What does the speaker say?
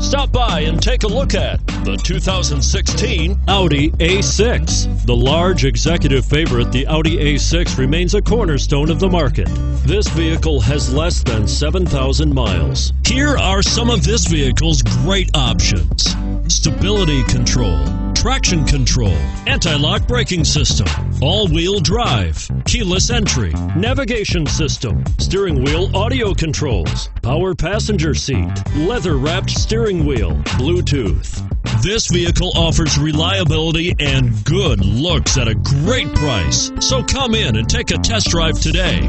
Stop by and take a look at the 2016 Audi A6. The large executive favorite, the Audi A6, remains a cornerstone of the market. This vehicle has less than 7,000 miles. Here are some of this vehicle's great options stability control, traction control, anti lock braking system, all wheel drive, keyless entry, navigation system, steering wheel audio controls, power passenger seat, leather wrapped steering wheel, Bluetooth. This vehicle offers reliability and good looks at a great price. So come in and take a test drive today.